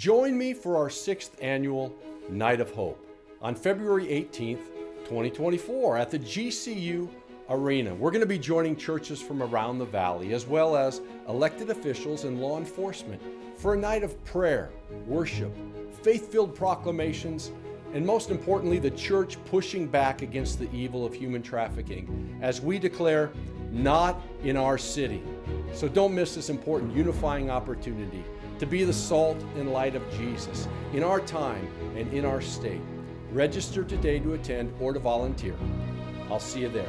Join me for our sixth annual Night of Hope on February 18th, 2024, at the GCU Arena. We're going to be joining churches from around the valley, as well as elected officials and law enforcement, for a night of prayer, worship, faith filled proclamations, and most importantly, the church pushing back against the evil of human trafficking as we declare, not in our city. So don't miss this important unifying opportunity to be the salt and light of Jesus in our time and in our state. Register today to attend or to volunteer. I'll see you there.